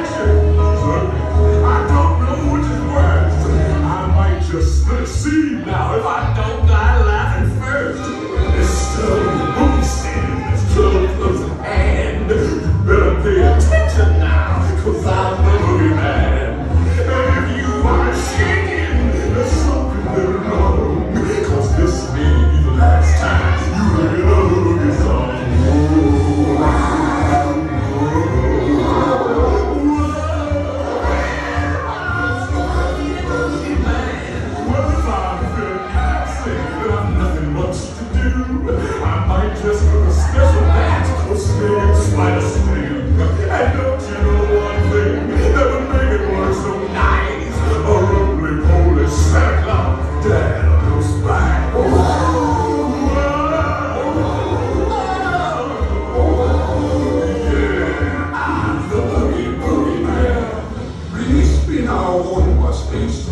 I don't know which is worse. I might just split now if I don't Deus.